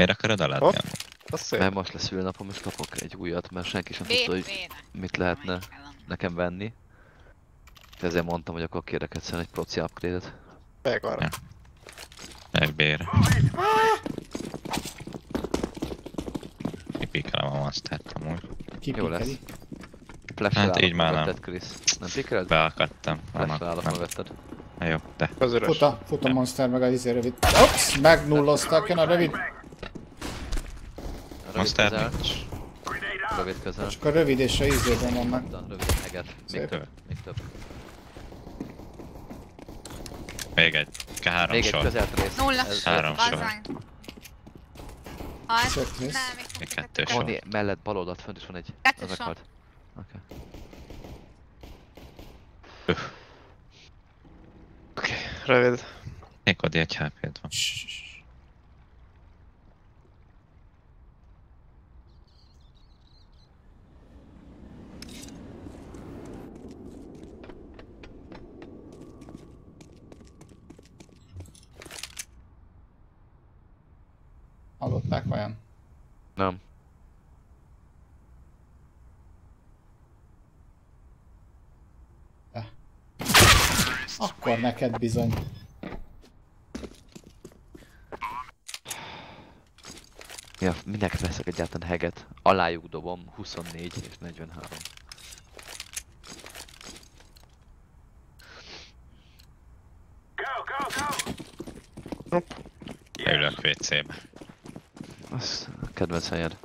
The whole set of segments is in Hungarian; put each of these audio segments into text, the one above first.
Miért akarod amúgy? Az szép. Mert most lesz napom és kapok egy újat, mert senki sem tudta, hogy mit lehetne nekem venni. Ezért mondtam, hogy akkor kérek egyszerűen egy proci upgrade-et. Meg arra. Meg B-re. Kipíkelem a monstert amúgy. Jó lesz. Flash Hát így már nem. Chris. Nem pikeled? Beakadtam. Nem, Flash nem. mögötted. Na Jó, de. Fut a, fut a monster meg a izé rövid. Ops, megnulloztak, jön a rövid. Rövid Monster. Rövid közel. Csak a rövid és a izében vannak. Rövid, rövid heget. Még Szép. több. Még több. Még egy. Három Még egy sor. közelt rész. Nulla. Ez- Három sor. Rész. Nem, még Még kettő. kettő sor. Moni, mellett bal oldalt fönt is van egy. Kettő Az sor. akart. Oké. Öh. Oké, rövid. Még ott egy hp van. Hallották vajon? Nem. Akkor neked bizony. Ja, minek veszek egyáltalán heget? Alájuk dobom 24 és 43. Leülök WC-be. Az a kedvenc helyed.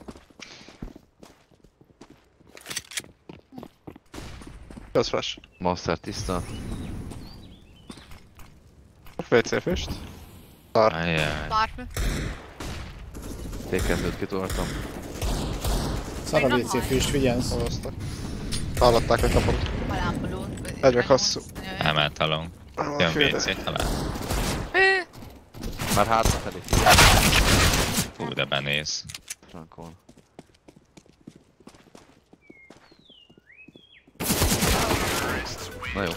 Az flash. Monster tiszta. WC füst. Szar. Tarp. T2-t kitoltam. Szar a WC füst, vigyázz. Hoztak. Hallották, hogy kapott. Alámpolult. Egy meg hosszú. Emelt along. Jön WC talán. Már hátra felé. Hú, de benéz. Frankon. Na jó.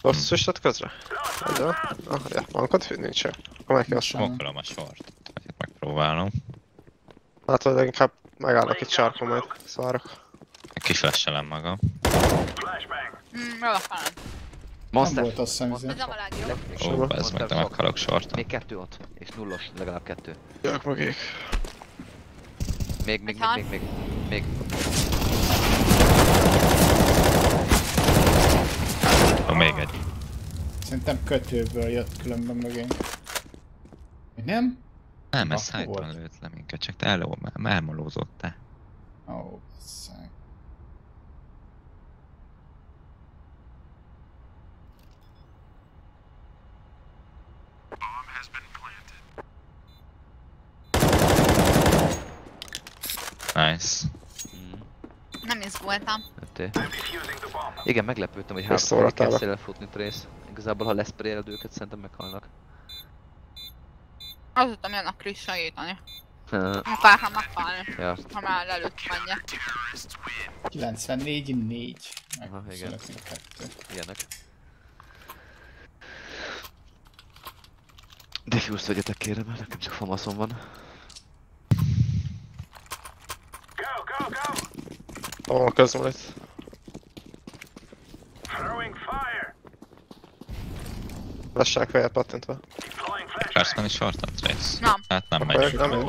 Rossz füstöt közre? Jó. Ah, ja, mankod fű nincs. Akkor meg kell azt. Sem. Smokolom a sort. Megpróbálom. Hát, inkább megállok itt sarkon majd. Szarok. Kiflashelem magam. Mm, Jó, falad. Nem Monster. volt azt hiszem. Ez. Még Ó, ez meg Monster nem akarok sorton. Még kettő ott. És nullos, legalább kettő. Jövök mögék. Még, még, még, még, még, még. Ó, még egy. Szerintem kötőből jött különben mögénk. Nem? Nem, ez volt. lőtt le minket, csak te eló, már elmolózottál. Ó, basszeg. Nice. Mm. Nem izgultam. Öté. Igen, meglepődtem, hogy hátra kell futni Trace. Igazából, ha leszpréled őket, szerintem meghalnak. Azóta jön a Chris segíteni. Akár ha meghalni. ja, Ha már előtt menje. 94 4. Meg Aha, igen. 25 kettő. ilyenek. Diffuse vegyetek kérem, mert nekem csak famaszom van. Ó, közben itt. Lassák fejet pattintva. Akarsz menni sorton, Trace? Nem. Hát nem megy. nem kijöttem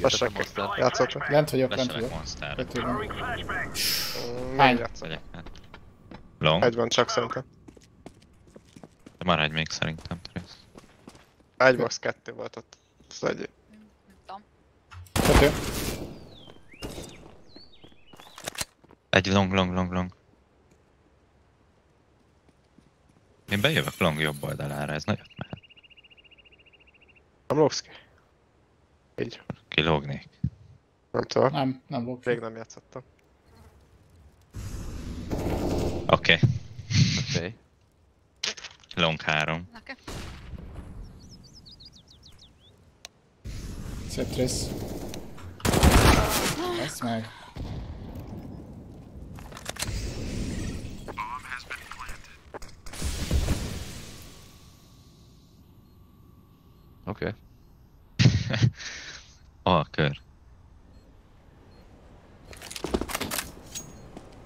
Lassák monster. játszottak. Lent vagyok, lent vagyok. monster. Hány? Hát. Long, Egy van csak szerintem. de maradj még szerintem, Trace. Egy max kettő volt ott. Ez egy. Kötő. Egy long, long, long, long. Én bejövök long jobb oldalára, ez nagyot mehet. Nem lógsz ki? Így. Kilógnék. Nem tudok. Nem, nem volt. Még nem játszottam. Oké, okay. Oké. long 3. Nekem. lett rész. Ezt meg. Oké. Okay. A kör.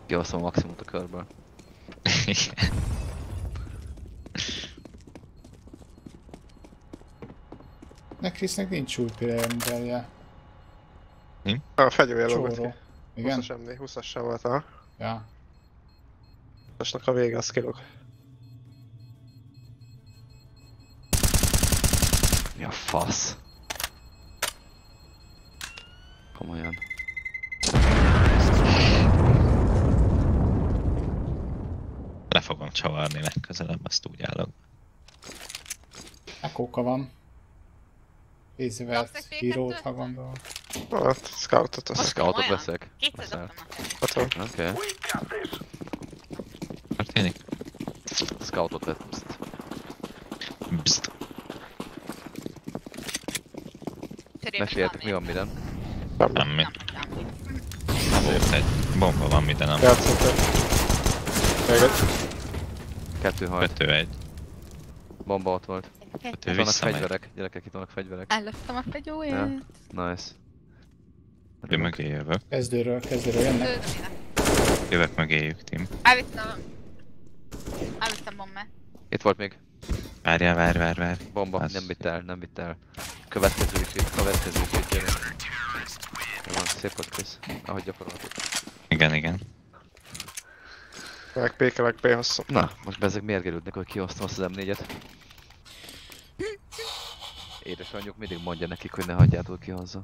A maximumot a körből. Ne Krisznek nincs súlypiremberje. A fegyője lógott ki. Igen? 20-as MD, 20-as sem volt a Ja. 20 a vége, az kilóg. Mi a fasz? Komolyan. Le fogom csavarni legközelebb, azt úgy állok. Ekóka van. Egy hírót, P2-t? ha gondol. Hát, scoutot A az. scoutot veszek. Kétszer dobtam van. Oké. Történik? Scoutot vett. Pszt. Bzt. Meséljetek, mi van minden? Semmi. Volt egy bomba van, minden nem. Játszottam. Még egy. Kettő hajt. Kötő egy. Bomba ott volt. Kötő Itt vannak fegyverek. Gyerekek, itt vannak fegyverek. Ellöttem a fegyóját. Ja. Nice. Ő mögé jövök. Kezdőről, kezdőről jönnek. Jövök mögéjük, Tim. Elvittem... Elvittem bombát. Itt volt még. Várjál, várj, várj, várj. Bomba. Az- Nem vitt el, nem vitt el. Következő retreat, következő gyerünk. Jó van, szép volt Chris. Ahogy gyakoroltuk. Igen, igen. Meg pékelek, B hosszú. Na, most bezzeg mérgelődnek, hogy kihoztam azt az M4-et. Édesanyjuk mindig mondja nekik, hogy ne hagyjátok ki hozzá.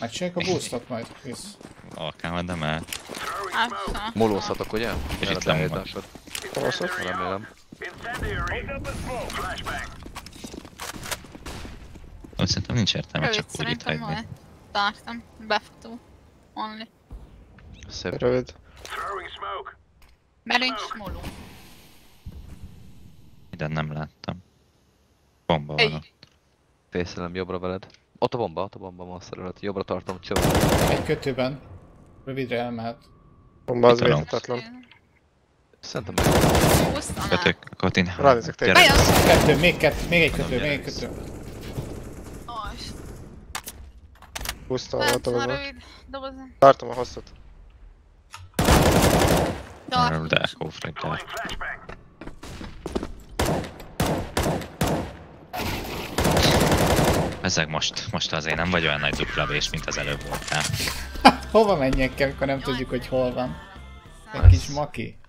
Megcsináljuk a boostot majd, Krisz. Alkalmad el. Átszom. Molózhatok, ugye? És itt nem beállításod. Hosszú. Remélem. Ó, Szerintem nincs értelme Rövid csak úgy itt hagyni. volt. Tartom. Befutó. Only. Szép. Rövid. Nincs smoló. Ide nem láttam. Bomba van ott. Fészelem jobbra veled. Ott a bomba, ott a bomba monster előtt. Jobbra tartom, csöv. Egy kötőben. Rövidre elmehet. Bomba az védhetetlen. Szerintem el. Kötök, Kotin. Ránézek. Bejön! Kettő, még kettő, még egy kötő, még egy kötő. Húztam a Bent van a dobozba. rövid dobozon. Tartom a hosszút. Tartom. De kófraggyel. Ezek most, most azért nem vagy olyan nagy duplavés, mint az előbb voltál. Hova menjek amikor nem tudjuk, hogy hol van? Egy kis maki.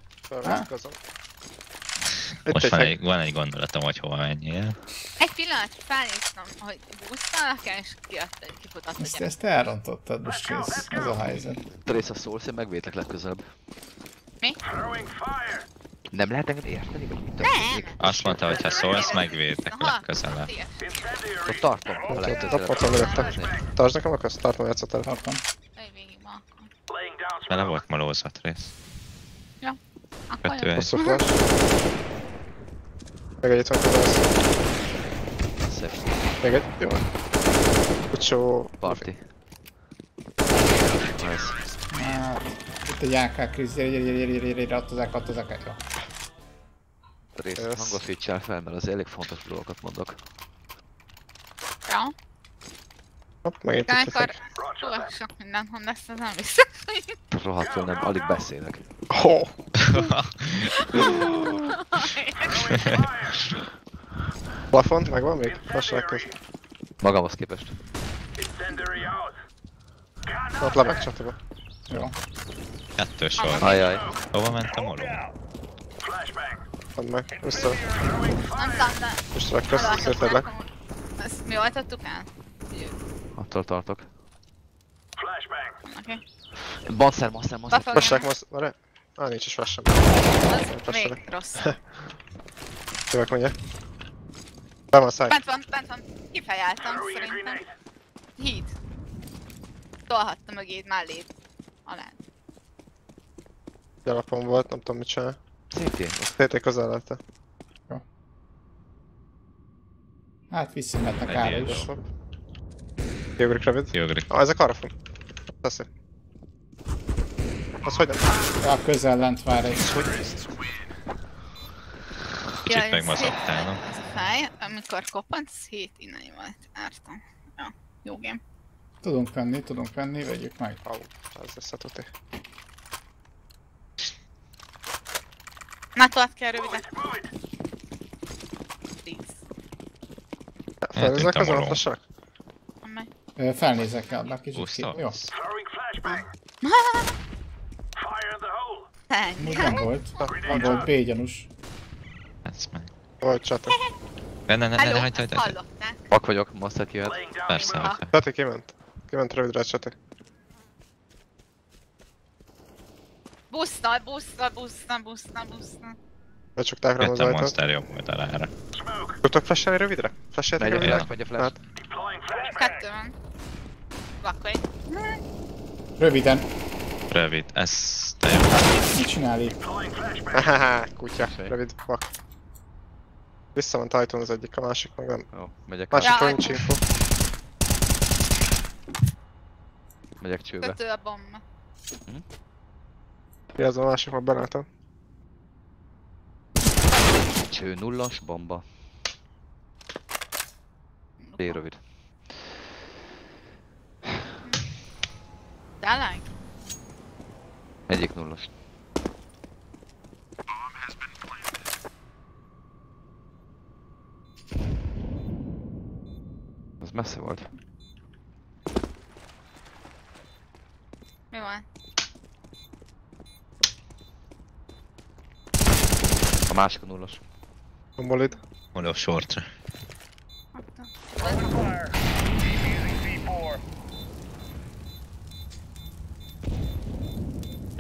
Itt Most van egy, van egy gondolatom, hogy hova menjél. Egy pillanat, felnéztem, hogy boostalnak el, és egy kifutott Ezt, ezt elrontottad most, Chase. Ez a helyzet. Trace a szólsz, én megvétlek legközelebb. Mi? Nem lehet engem érteni, vagy mit Nem! történik? Azt mondta, hogy ha szólsz, megvédtek Aha, legközelebb. Akkor tartom, ha Ott ott van mögöttem. Tartsd nekem, akarsz? Tartom a játszatát. Tartom. Bele volt malózat rész. Akkor Kettő jó. egy. Hosszú flash. Még egy itt van. Szép. Még egy. Jó. Kucsó. Party. Nice. Itt egy AK, Krisz, gyere, gyere, gyere, gyere, gyere, adtozzák, adtozzák, jó. Hangot fitcsel fel, mert az elég fontos dolgokat mondok. Ja. Hopp, megint itt egy heg. túl sok mindent mondasz, ez nem hogy... Rohadtul nem, alig beszélek. Ho! Plafont, megvan még? Lassan köz. Magamhoz képest. Ott le megcsatolva. Jó. Kettő sor. Ajaj. Hova ment a moló? Add meg. Vissza. Nem de... Most megkösz. Szétedlek. Ezt mi oltottuk el? Attól tartok. Oké. Monster, monster, monster. Befogom. Lassák most. Á, nincs is flash sem. Az még rossz. Jövök mondja. Be van száj. Bent van, bent van. Kifejeltem szerintem. Híd. Tolhatta mögéd, melléd. Alá. Gyalapon volt, nem tudom mit csinál. Szintén. TT közel lette. Hát visszametnek Egy ára. Kiugrik rövid. Kiugrik. Ah, ezek arra fog. Teszi. Az hogy nem? Ja, közel lent vár egy. Kicsit ez megmozogtál, nem? Ez a fej, amikor kopant, ez 7 innen volt. Ártam. Ja, jó game. Tudunk venni, tudunk venni, vegyük meg. Au, ez lesz a tuti. Na, tovább kell rövidet. Please. Felnéznek azon a moró. flassak? Amely. Ö, Felnézek el, már kicsit ki. Jó, Nem volt. Nem volt B gyanús. Ez meg. Vagy csata. Ne, ne, ne, ne, hagyd, hagyd, hagyd. Vak vagyok, Masztet jöhet. Persze, hogyha. Csati kiment. Kiment rövidre csati. Busztal, busztal, busztal, busztal, busztal. Becsukták rá az Jöttem ajtót. monster jobb oldalára. Tudtok flashelni rövidre? A rövidre? megy a flash. Hát, Kettő van. Vakvaj. Röviden. Rövid, ez te jó. Mit csinál itt? kutya. Rövid, vak. Visszament ajtón az egyik, a másik meg nem. Jó, megyek, Másik Ja, nincs info. megyek csőbe. Kötő a bomba. Mi az a másik, már belátom. Cső nullas, bomba. B rövid. Tényleg? Egyik nullas. Az messze volt. Mi van? A másik a nullas. Bombolid. Hol a shortra.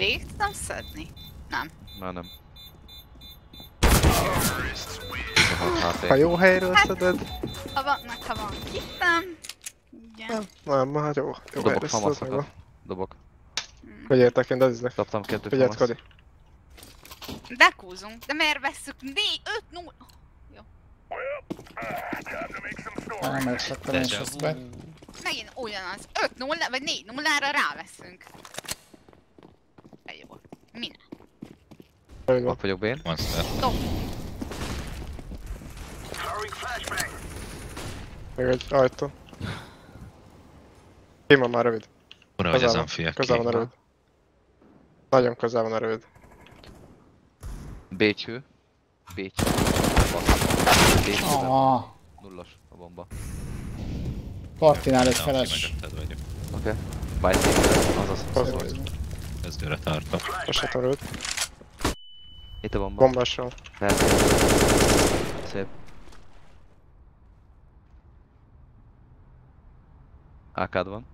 Végig tudom szedni? Nem. Már nem. 16 Ha jó helyről szeded, Ha van, meg ha van, hittem. Igen. nem, hát jó. Jó Dobok famaszokat. Dobok. Hogy értek én, de ez iznek. Dobtam kettő Figyelj. Kodi. Bekúzunk, de miért vesszük 4, 5, 0? Nem értettem én is Deja ezt vu. be. Megint ugyanaz. 5 0 vagy 4 0-ra ráveszünk. Van. Vak vagyok bén. Monster. Még egy ajtó. Van már rövid? Ura, hogy Közel ezen van, fiak közel van a rövid. Nagyon közel van a rövid. B cső. B cső. Vak. B cső. Ah, Nullas a bomba. partinál egy feles. Oké. Okay. Bite. Azaz. Az volt. Kezdőre tartom. Esetem rövid. Itt a bomba. Bombásról. Lehet. Szép. AK-d van.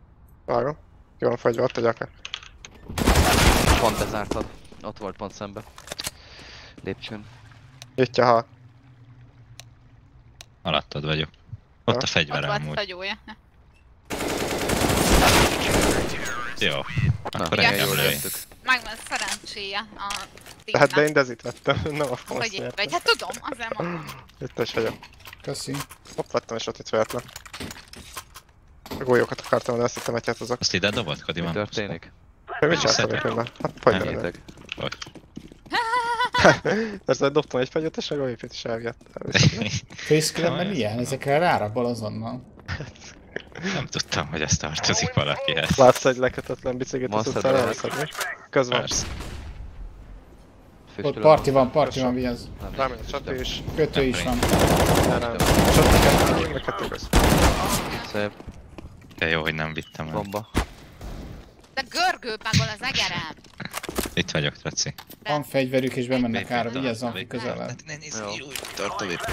Vágom. Ki van fagyva, ott egy akár. Pont bezártad. Ott volt pont szembe. Lépcsőn. Itt ha. Alattad vagyok. Ott a Ott fegyver volt fagyója. Jó. Akkor Igen. engem lőj. jöttük. Megvan a szerencséje a Tehát de én dezit vettem, nem a famasz Hogy nyertem. vagy hát tudom, azért mondom. Itt is vagyok. Köszi. Hopp, vettem és ott itt véletlen. A golyókat akartam, de azt hittem, hogy hát azok. Azt ide dobod, Kodi Mi van? Hogy történik? mit Visszatek. csináltam éppen már? Hát fagyva nem. Vagy. Persze dobtam egy fagyot, és a golyópét is elvitt. Faceclamben ilyen, ezekre rárabol azonnal. Nem tudtam, hogy ez tartozik valakihez. Látsz egy lekötetlen biciklit az utcán Drive. elszedni? Köz van. Persze. Ott parti van, parti van, vigyázz. Nem, a csató is. Kötő is van. Nem, nem. Csató kettő, meg kettő köz. Szép. De jó, hogy nem vittem el. Bomba. De görgő bagol az egerem. Itt vagyok, Traci. Van fegyverük és bemennek ára, vigyázz, Zamfi közel lehet. ne így úgy tartom itt.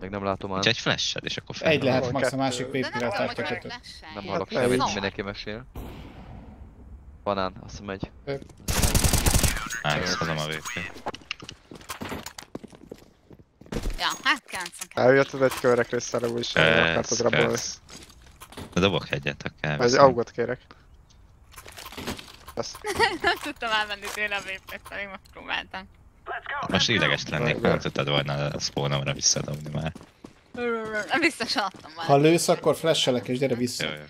Még nem látom már. Nincs egy flashed, és akkor fel. Egy lehet max, a másik tudom, tartja flash Nem hallok semmit, nem. mindenki mesél. Banán, azt hiszem megy. Nice, hozom a VP. Ja, hát káncon kell. Eljötted egy körre Krisztára úgyis, nem akartad rabolni. De dobok egyet, akár. Egy augot kérek. Ezt. Nem tudtam elvenni tőle a vépet, pedig megpróbáltam. Most ideges lennék, nem tudtad volna a spawnomra visszadobni már. Biztosan adtam már. Ha lősz, akkor flashelek és gyere vissza. Jó, jó.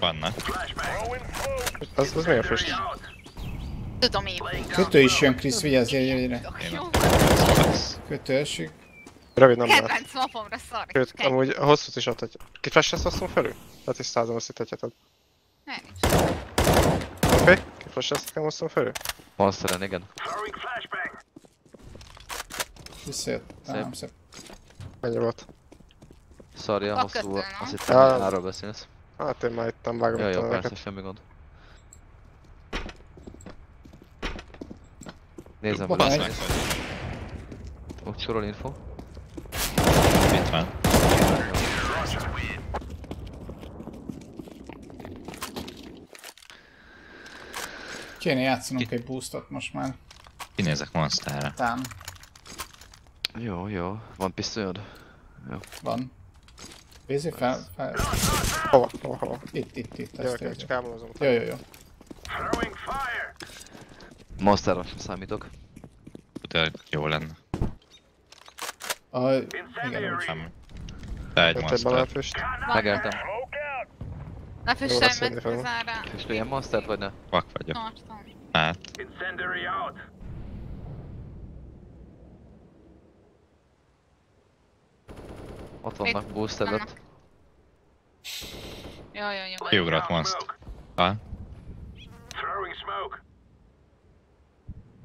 Vannak. Az, az milyen füst? Tudom én. Kötő is jön, Krisz, vigyázz, gyere, gyere, gyere. Kötő esik. Rövid nem lehet. Kedvenc mapomra szar. Sőt, amúgy a hosszút is adhatja. Ki flash hosszú felül? Letisztázom azt itt egyetet. Nem is. Oké? Okay? Ki flash nekem hosszú felül? Monsteren, igen. Visszajött. Szép. Nem, szép. Ennyi volt. Sorry, a hosszú, kötő, azt hittem, Ah. arról beszélsz. Hát én már itt nem vágom itt jó, persze, semmi gond. Nézem, hogy. Úgy sorol info. Itt van. Kéne játszanunk egy boostot most már. Kinézek monsterre. Tám. Jó, jó. Van pisztolyod? Van. Bézi fel, fel. Hova? Hova? Hova? Itt, itt, itt. Jövök, csak jó, elmondozom. jó, jó. jó. Monsterra sem számítok. De jó lenne. A, igen. Nem. Te egy monster. banánfüst. Jönni fogom. közelre. Füstöljen monstert, vagy ne? Vak vagyok. Tartom. Hát, Ott vannak boost előtt. Jó, jó, jó. kiugrott monster. Ha?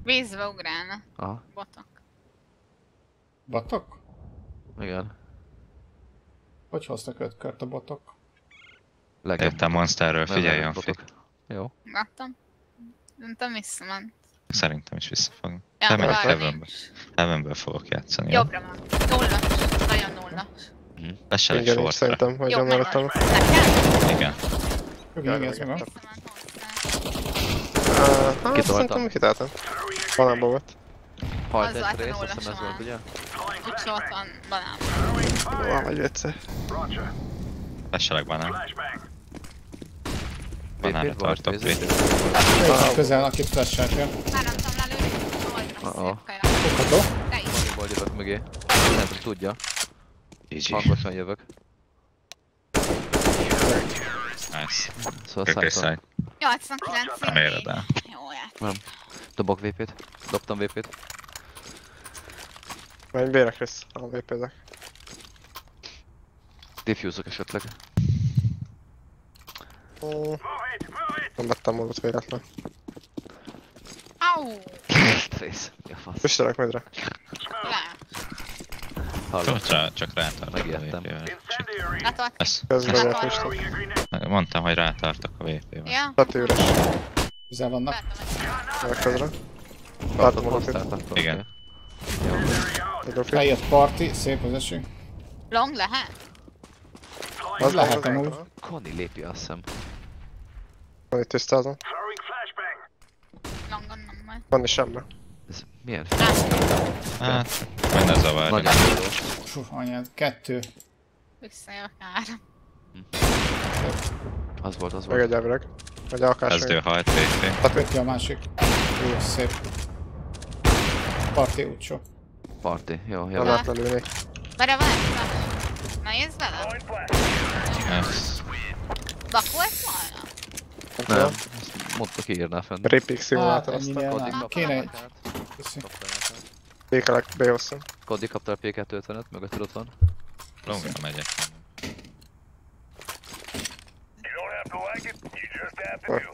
Vízbe ugrálna. Aha, Botok. Botok? igen. Hogy hoztak öt kört a botok? Legjobb. Jöttem monsterről, Nem, figyelj, nem, Janfi. Jó. Láttam. Nem visszament. Szerintem is vissza fogom. Ja, Heavenbe. nincs. Heavenből fogok játszani? Jobbra van. Nullas. Nagyon nullas. Lesel egy Mindjárt nincs sortra. szerintem, hogy lettem. Nekem? Igen. Jogi, igaz, meg hát szerintem hiteltem. Banánban volt. Volt egy a rész, azt hiszem ez nulla volt, ugye? Úgy ott van banán. Van vagy vicce. Leselek volt, tartok. VP. Még közel, akit. Már nem tudom lelőni. Oldra Uh-oh. szép kaja. Fogható. Te is. Annyiból jövök mögé. Nem tudja. GG. Hangosan jövök. Nice. Szóval számítom. száj. 89 Nem éred el. Jó játék. Dobok VP-t. Dobtam VP-t. Menj bérek rész. A VP-zek. Diffuse-ok esetleg. Mm. Nem vettem magat véletlen. Au! Trace. Mi a fasz? Füstelek medre. Hallom. Csak, rá- csak rátartok a Megijedtem. VP-vel. Látok. Közben füstel. Mondtam, hogy rátartok a VP-vel. Ja, Tati üres. Közel vannak. látom. Meg közre. Tartom Látom a akkor Igen. Eljött party, szép az eső. Long lehet? Az lehet amúgy. Connie lépi azt hiszem. Van itt tisztázom. Majd. Van is semmi. Ez milyen Hát, majd ne zavarja. Nagyon jó. Fú, anyád, kettő. Visszajövök ára. Az volt, az Meg volt. egy elvileg. Vagy akár Kezdő hajt VP. Köti a másik. Jó, szép. Party útsó. Party. Jó, jó. Nem lehet lelőni. Várja, van egy flash. Nehéz vele? Ez Bak volt? Nem Nem, azt mondta ki írná fenn. Ripik Hát, szimulátor aztán. ennyire Kodi nem. kapta Kéne a egy... lakát. Köszi. Kapta a lakát. Békelek, B-hosszú. Kodi kapta a P255, mögötted ott van. longra megyek.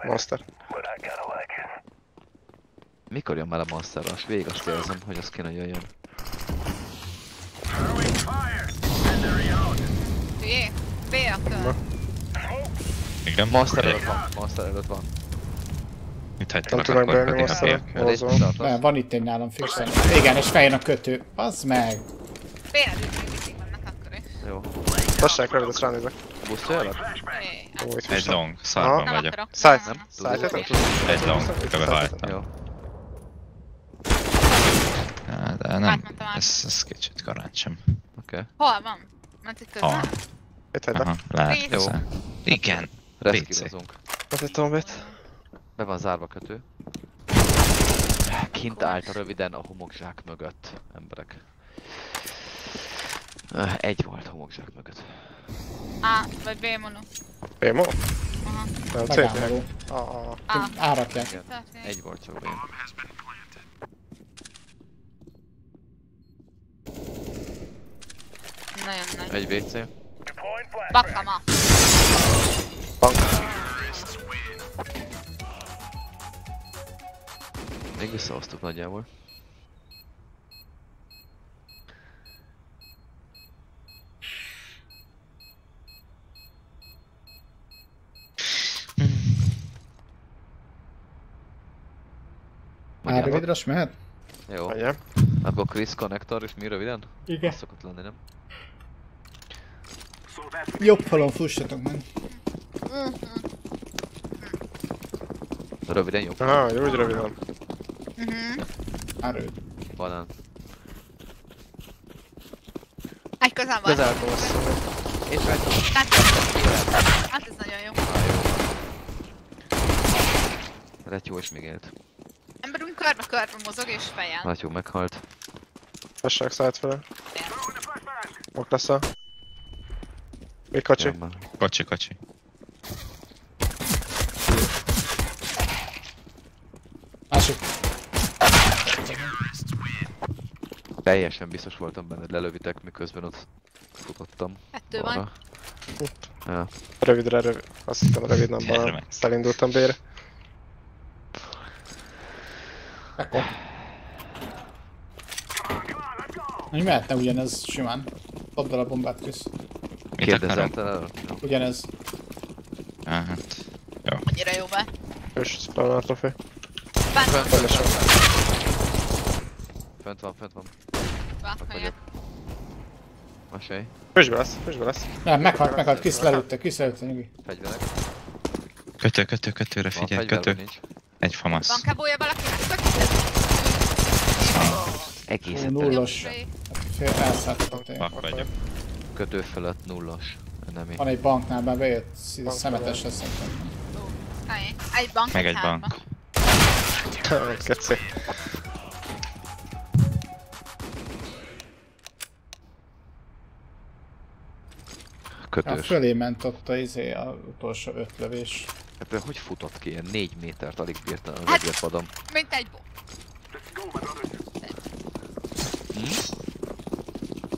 Monster. Mikor jön már a Monsterra? És végig azt érzem, hogy az kéne jöjjön. Hülyé? B a kör. Igen, Monster előtt van, Monster előtt van. A Monsterre. fél? Elég Hozzon. Nem, van itt egy nálam fixen. Igen, és feljön a kötő. Az meg. B-re mindig vannak akkor is. Jó. Lasság rövid, ezt ránézek. Ó, itt Egy long, szarban vagyok. Side. Nem. Hetet? Egy long, köve hajtam. Jó. Á, De nem, ez, ez kicsit korán sem. Oké. Hol van? Mert itt Ha, közel? Itt aha, lehet Jó. Igen, Itt tudom, mit. Be van zárva kötő. Kint állt a röviden a homokzsák mögött, emberek. Egy volt homokzsák mögött. A, vagy B mono. Pémo? Aha. Nem, Megálló. CT. A, A. Árakják. Egy volt csak bejön. Nagyon nagy. Egy WC. Bakama. Bank. Még visszahoztuk nagyjából. Már rövidre mehet? Jó. Menjen. Akkor Chris connector és mi röviden? Igen. Szokott lenni, nem? Jobb falon fussatok meg. Röviden jobb. Aha, úgy röviden. Mhm. Rövid. Banán. Egy közel van. Közel tolsz. És meg... Hát, hát ez nagyon jó. Retyó is még élt. Emberünk körbe-körbe mozog és fejjel. Retyó meghalt. Tessenek szállt fele. Ok lesz a... Mi kacsi? Jön már. Kocsi, kocsi. Másik. Teljesen biztos voltam benne, lelövitek, miközben ott futottam. Kettő van. Ja. Rövidre, rövid. Azt hittem a rövid. Azt elindultam B-re. Akkor. Mi mehetne ugyanez simán. Add el a bombát, Krisz. Mit akarom? Kérdezelted el? Jó. Ugyanez. Hát... Jó. Annyira jó be. És. Bent Fönt, van. Teljesen. fönt van, fönt van. Hogy vagyok. Mesélj. Füstbe lesz, füstbe lesz. Nem, meghalt, meghalt, Krisz lelőtte, Krisz lelőtte, nyugi. Fegyverek. Kötő, kötő, kötőre figyelj, kötő. nincs? Egy famasz. Van kabója valaki? Egészen Ó, tele. nullos. Fél elszálltatok vagyok. Kötő fölött nullos. Nem Van egy banknál, már bejött szemetes lesz. Egy bank, Meg egy bank. Keci. Hát Kötős. fölé ment ott a izé, a utolsó öt lövés. Ebből hogy futott ki? Ilyen négy métert alig bírta az Hát- padom. Mint egy bot.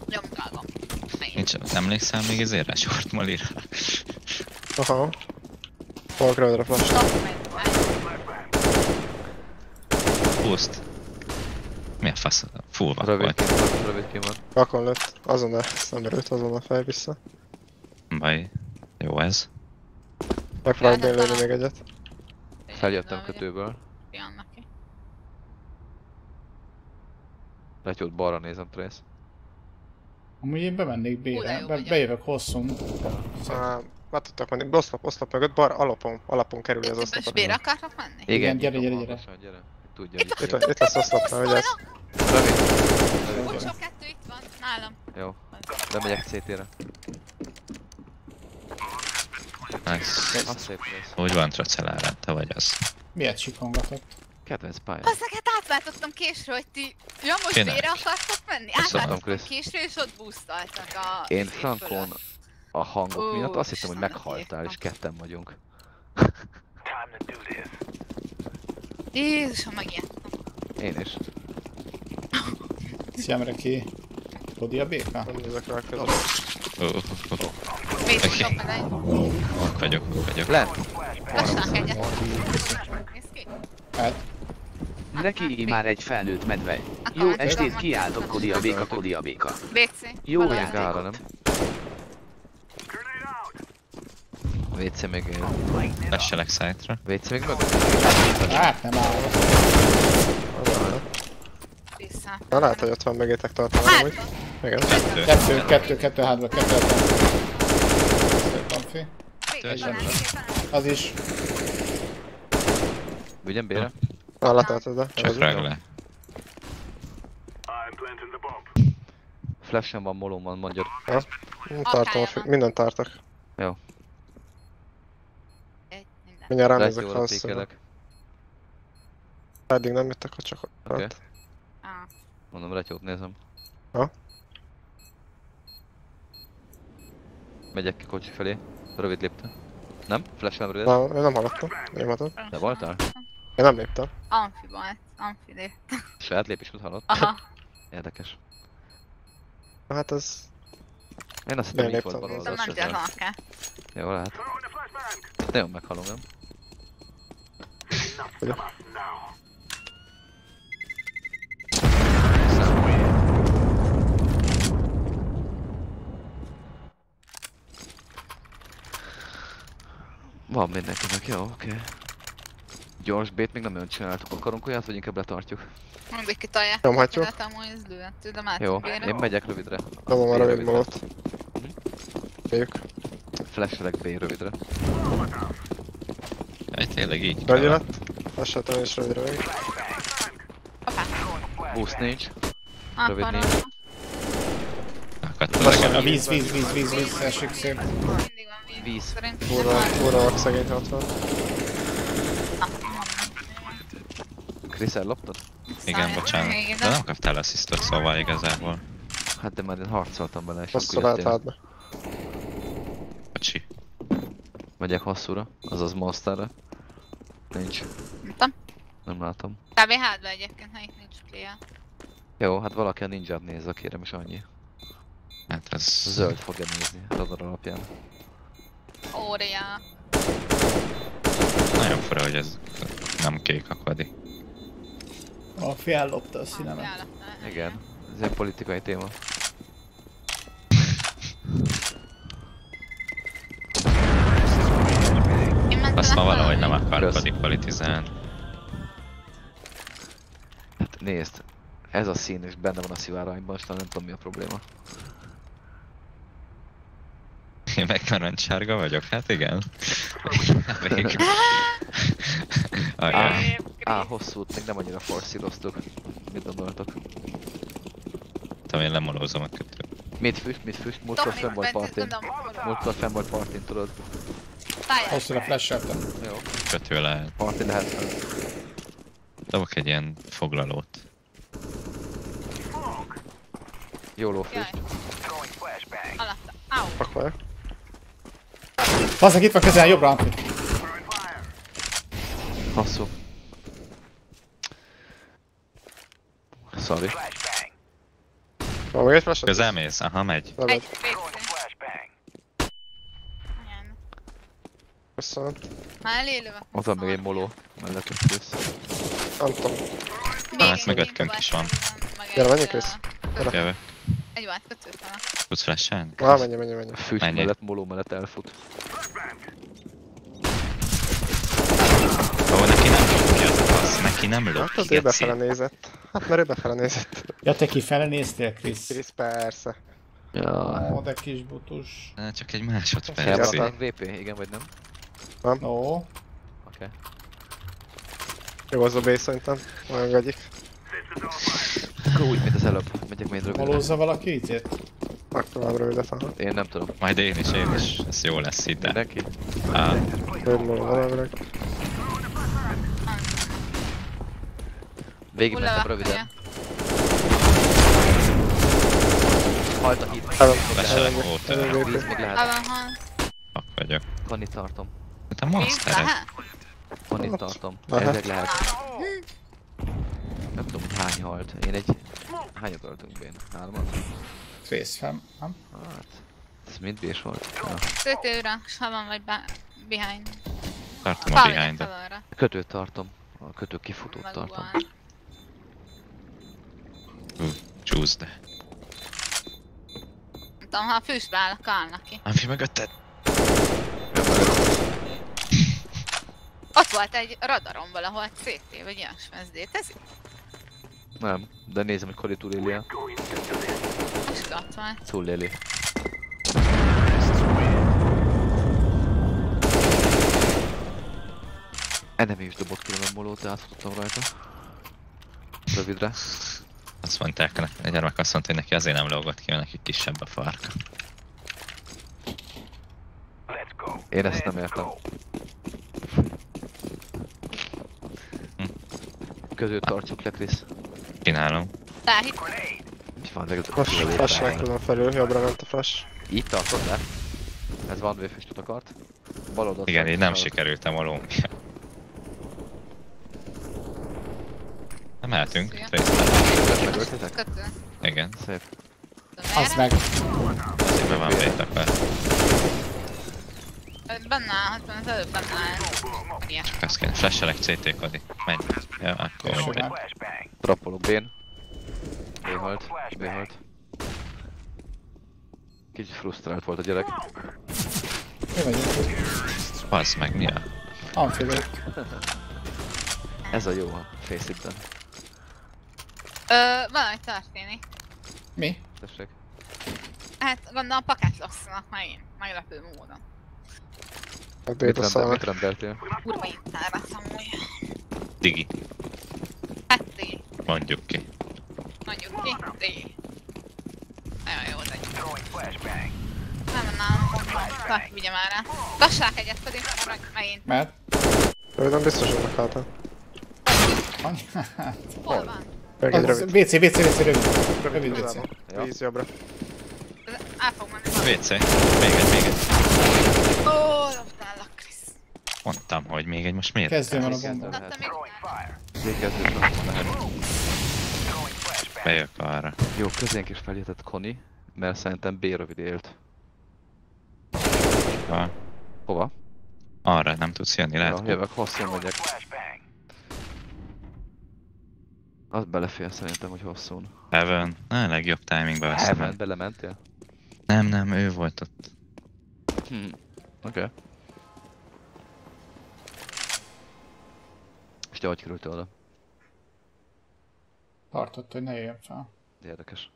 Nyomdálom. Nincs, emlékszel még ezért a short molira? Aha. Rövidre flash. Boost. Mi a fasz? Full vak Rövid volt. rövid kim van. Vakon lőtt. Azonnal szemmerült, azonnal fel vissza. Baj. Jó ez. De bélőni még egyet. Feljöttem kötőből. Jön neki. Retyót balra nézem, Trace. Amúgy én bemennék B-re, be, bejövök hosszú. Ah, Már tudtak menni. Oszlop, oszlop mögött, bar alapon, alapon kerüli az És oszlopot. bére akartak menni? Igen, gyere, nyitom gyere, gyere. gyere. Tudja, Itt Itt, itt lesz oszlopnál, hogy ez. Rövid. Utolsó kettő itt van, nálam. Jó. Lemegyek CT-re. Nice. Az szép rész. Úgy van Tracelára, te vagy az. Miért sikongatott? Kedvenc pálya. Bazzak, hát átváltottam késről, hogy ti... Ja, most Kinek? bére akartok menni? Átváltottam késről, és ott boostoltak a... Én Frankon a hangok Ó, miatt azt hittem, hogy meghaltál, és ketten vagyunk. Jézusom, megijedtem. Én is. Szemre ki. Kodi a béka? Nem nézek rá közben. Okay. egy. Ott vagyok, ott vagyok. Lent! Lassan egyet. Nézd ki. Hát, Neki már egy felnőtt medve. Jó estét, kiáltok, hogy- Kodi a béka, Kodi a béka. BC. Jó Valami. játék. Gára, nem? WC még él. Lesselek szájtra. WC még mögött? hát nem áll. Na lehet, hogy ott van mögétek tartalom Hát, amúgy. Igen. Kettő. Kettő, kettő, kettő hátba, kettő hátba. Az is. Vigyem bére? Ah, letöltöd le. Csak rág le. Flashem van, molom van, mondjad. Hm, Tartom, mindent tartok. Minden. Mindjárt ránézek, ha azt. Eddig nem jöttek, ha csak ott. Ah. Mondom, retyót nézem. Ha? Megyek ki kocsi felé. Rövid lépte. Nem? Flashem rövid. Na, én nem hallottam. Én hallottam. De voltál? Én nem léptem. Amfi volt. Amfi lép. Saját lépésmet hallott? Aha. Érdekes. Hát ez... Én azt hittem Nem így volt léptem. valahol az nem kell. Jó, lehet. Nagyon meghallom, nem? Van mindenkinek, jó, oké. Okay. Gyors bét még nem nagyon csináltuk. Akarunk olyat, vagy inkább letartjuk? Mindig kitolják. Nyomhatjuk. Amúgy ez lőhető, de már Jó, én megyek rövidre. Nyomom a rövid molot. Éljük. Flashelek B rövidre. Jaj, tényleg így kell. lett. Lassan is rövidre még. Hoppá. Boost nincs. Rövid nincs. Akadtam A víz, víz, víz, víz, víz, esik szép. Víz. Szerintem Fura, van. szegény 60. Ah, mondom. Chris elloptad? Igen, bocsánat. De nem kaptál asszisztot, szóval igazából. Hát de már én harcoltam vele és Hosszú akkor jöttél. hátba. Bocsi. Megyek hosszúra, azaz monsterre. Nincs, Mondtam. nem látom. Kb. hátba egyébként, ha itt nincs clear. Jó, hát valaki a ninját nézze, kérem is annyi. Hát ez... Zöld fogja nézni, radar alapján. Ória. Nagyon fura, hogy ez nem kék a kvadi. A fi ellopta a színemet. Igen, ez egy politikai téma. Azt ma valahogy nem akar politizálni. Hát nézd, ez a szín és benne van a szivárványban, és nem tudom mi a probléma. Én meg narancsárga vagyok? Hát igen. Végül. Ajaj. Á, hosszút még nem annyira forszíroztuk. Mit gondoltok? Tudom, én lemolózom a kötőt. Mit füst, mit füst, múltkor fenn volt partin. Múltkor fenn volt partin, tudod? Hosszúra flasheltem. Jó. Kötő lehet. Partin lehet fenn. Dobok egy ilyen foglalót. Jó lófüst. Alatta. Au. Akkor Bazzak, itt van közel, jobbra, Amfi. Hosszú. Sorry. van még egy flash Közel mész? Aha, megy. Egy. Köszönöm. Már elélőve. Ott van még egy moló mellett kész. Nem tudom. Még hát egy mögöttünk is van. Gyere, menjünk kötő- Jövök. Egy volt kötőtelen. Tudsz flashelni? Á, menj, menj, menj. Füst Menjél. mellett, moló mellett elfut. Ó, neki nem lop ki az a fasz, neki nem lop Hát az ő befele nézett. Hát mert ő befele nézett. Ja, te kifele néztél, Krisz? Krisz, persze. Ja. Ó, de kis butus. Hát Csak egy másodperc. VP, igen vagy nem? Ó, Oké. Jó az a base szerintem. Olyan gagyi. Akkor úgy, mint az előbb. Megyek még rövidre. malózza valaki ízét? Megpróbálom rövidet, aha. Én nem tudom. Majd én is, én is. Ez jó lesz itt. Mindenki? Á, Rövid múlva Végig mentem röviden. Halt a hit. Óta. Elem. Víz még lehet. Abban van. Ak vagyok. Van itt tartom. Hát a Víz monster lehet? Van itt tartom. Ezek lehet. Nem tudom, hogy hány halt. Én egy... Hányat öltünk bén? Hármat? Trace fem, nem? Hát... Ez mind bés volt. Ja. Kötőre, s ha van vagy be- behind. Tartom a coverra. Kötőt tartom. A kötő kifutót tartom. Magukban. Csúszd. Nem tudom, ha a fűsbe áll, akkor állnak ki. Amfi mögötted. Ott volt egy radaron valahol CT, vagy ilyesmi, ez létezik? Nem, de nézem, hogy Kori túléli Most ott van. Túléli. Enemy is dobott különben molót, de átfutottam rajta. Rövidre. Azt mondták, a gyermek azt mondta, hogy neki azért nem lógott ki, mert neki kisebb a farka. Én ezt nem értem. között tartsuk le, Krisz. Csinálom. Ráhit. Mi van, meg Most flash megtudom felül, jobbra ment a flash. Itt tartod le? Ez van wave akart. Bal oldalt Igen, így nem sikerültem a lómia. Nem. Trace. Megöltetek? Igen, Szép. Az meg. azért be van vétek vele. Benne állhat, mert az előbb benne áll. Csak azt kéne. Flashelek CT Kodi. Menj. Ja, akkor Jó, mindegy. Trappoló Bén. B halt. B halt. Kicsit frusztrált volt a gyerek. Mi vagyunk? Bazd meg, mi a... Anfilő. Ez a jó a face Ö, valami történik. Mi? Tessék. Hát gondolom pakát lossznak megint. Meglepő módon. A Mit, rendel, mit rendeltél? Kurva internet amúgy. Digi. Hát így. Mondjuk ki. Mondjuk ki. Így. Nagyon jó egy. Nem, nem, nem. Vigye már rá. Lassák egyet pedig, mert megint. Mert? Ő nem biztos, hogy meghaltam. Annyi? Hol van? Rövid. WC, WC, WC, rövid. Rövid WC. Ja. Víz jobbra. El fog menni. WC. Még egy, még egy. Ó, dobtál a Krisz. Mondtam, hogy még egy. Most miért? Kezdő van a bomba. Tettem még utána. Végkezdő csak mehet. Bejök arra. Jó, közénk is feljöhetett Connie, mert szerintem B rövid élt. Ha. Hova? Arra nem tudsz jönni, Ja, lehet? jövök, hosszú megyek. Az belefér szerintem, hogy hosszún. Heaven. Na, legjobb timingba veszem. Heaven, belementél? Nem, nem, ő volt ott. Hm. Oké. Okay. És te hogy kerültél oda? Tartott, hogy ne jöjjön fel. Érdekes.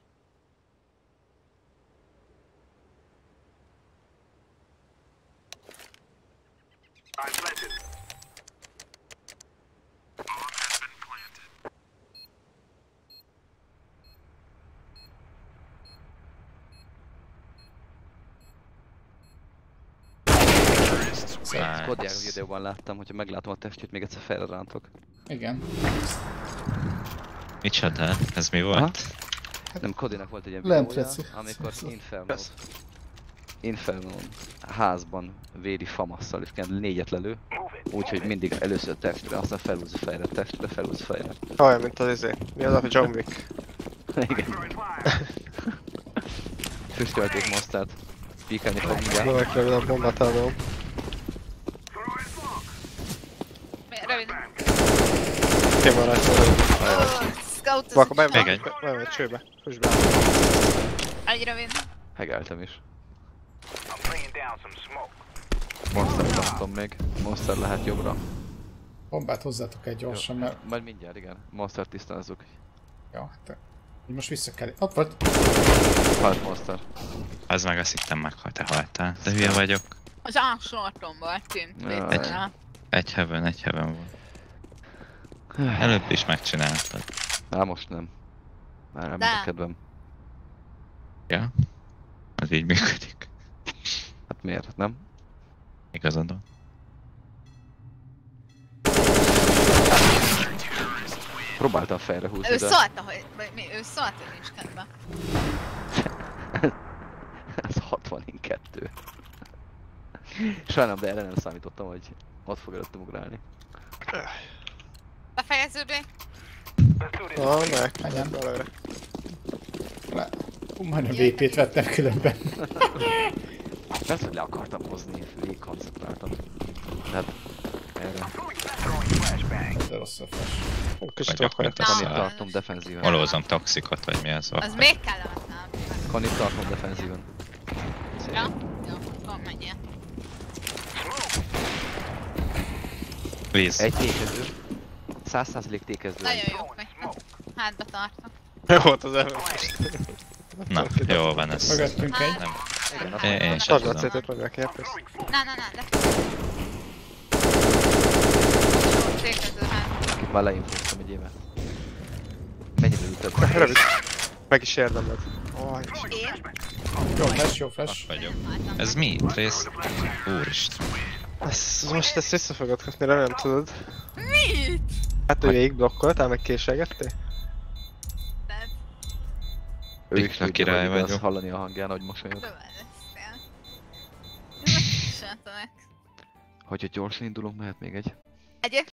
Nice. Kodják videóban láttam, hogyha meglátom a testét, még egyszer felre rántok. Igen. Micsoda? Ez mi volt? Aha. Nem, Kodinak volt egy ilyen videója, amikor Inferno Inferno házban védi famasszal, és kell négyet lelő. Úgyhogy mindig először testre, aztán felhúzza fejre, testre, felhúzza fejre. Olyan, mint az izé. Mi az a John Wick? Igen. Füstölték Mostát. Píkálni fog mindjárt. Rövid a bombát adom. Mi- Rövid. Kimaradt. Ó, Scout az Akkor Még bemegy, egy. bemegy csőbe. Húsd be. Egy rövid. Hegeltem is. Monster tartom még. Monster lehet jobbra. Bombát hozzátok egy gyorsan, mert... Majd mindjárt, igen. Monster tisztázzuk. Jó, hát... Így most vissza kell... Ott volt. Halt Monster. Az meg azt hittem meghalt, te haltál. De hülye vagyok. Az A sortomból tűnt. Ja, létre. Egy heaven, egy heaven volt. Előbb is megcsináltad. Á, most nem. Már nem a kedvem. Ja? Az így működik. Hát miért, nem? Igazad van. Próbáltam fejre húzni, Ő de... szólta, hogy... mi? Ő szólt, hogy nincs kedve. Ez 60 in 2. Sajnálom, de erre nem számítottam, hogy ott fog előttem ugrálni. Befejezőbbé? Na, meg. Belőle. Le... Ú, majdnem VP-t vettem különben. Persze, hogy le akartam hozni, végig koncentráltam. Tehát erre. De rossz a flash. Kicsit Vagyok, akarok. mint a Kanit tartom defenzíven. Olózom toxikot, vagy mi az Az még kellemetlen. Kanit tartom defenzíven. Ja? Jó, akkor menjél. Víz. Egy tékező. 100% tékező. Nagyon jó vagy. Hátba tartom. Jó volt az elő. Na, jó van ez. Mögöttünk egy. Nem. Igen, Én, én sem Tartsd a tudom. CT-t, mondják értesz. Na, na, na, le. Tékező hát. Már leinfóztam egy éve. Mennyire ütött? Rövid. Meg is érdemled. Én? Jó flash, jó flash. vagyok. Nem. Ez mi? Trace? Úristen. ez, most ezt vissza fogod kapni, remélem tudod. Mit? Hát ő végig blokkoltál, meg késelgettél? Tehát Ő is tudja, király hogy vagyok. hallani a hangján, hogy mosolyog. Jó, Sántanak. Hogyha gyorsan indulunk, mehet még egy. Egyébként